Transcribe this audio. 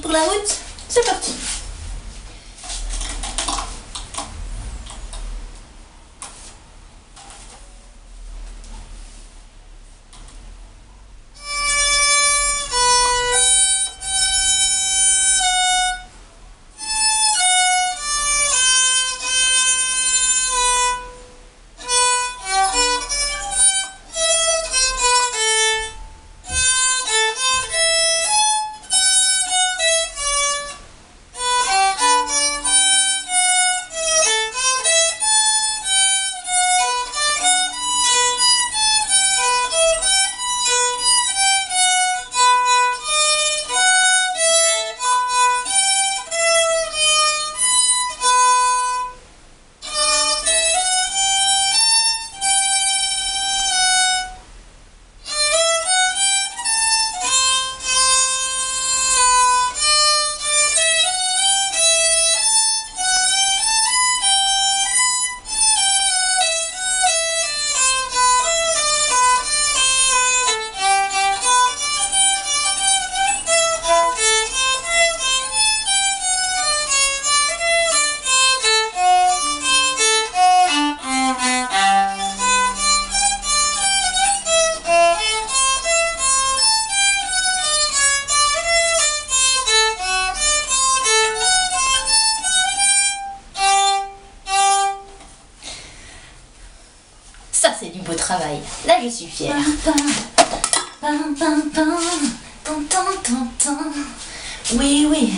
pour la route. C'est parti Ça, c'est du beau travail. Là, je suis fière. Oui, oui.